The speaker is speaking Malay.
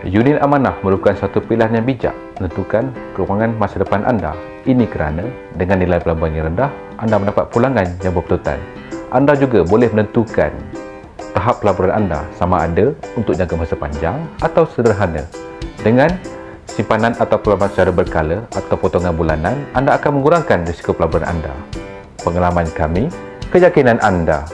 Unit amanah merupakan suatu pilihan yang bijak menentukan keuangan masa depan anda. Ini kerana dengan nilai pelabuhan yang rendah, anda mendapat pulangan yang berpatutan. Anda juga boleh menentukan tahap pelaburan anda sama ada untuk jangka masa panjang atau sederhana. Dengan simpanan atau pelaburan secara berkala atau potongan bulanan, anda akan mengurangkan risiko pelaburan anda. Pengalaman kami, keyakinan anda.